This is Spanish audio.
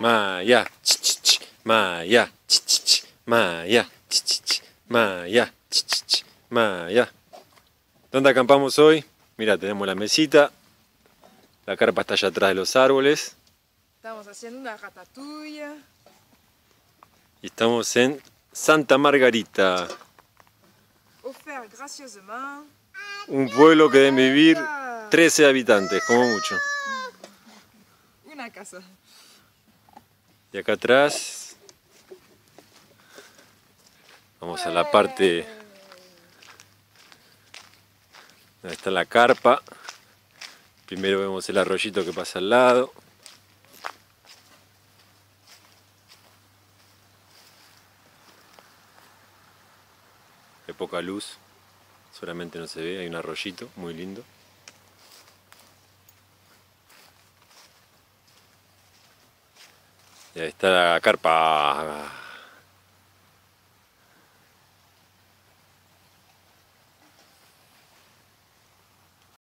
Maya, ch, ch, ch, Maya, ch, ch, ch, Maya, ch, ch, ch, Maya, ch, ch, ch, Maya. ¿Dónde acampamos hoy? Mira, tenemos la mesita. La carpa está allá atrás de los árboles. Estamos haciendo una ratatouille. Y estamos en Santa Margarita, un pueblo que deben vivir 13 habitantes, como mucho. Una casa. Y acá atrás vamos a la parte donde está la carpa. Primero vemos el arroyito que pasa al lado. Hay poca luz, solamente no se ve, hay un arroyito muy lindo. Y ahí está la carpa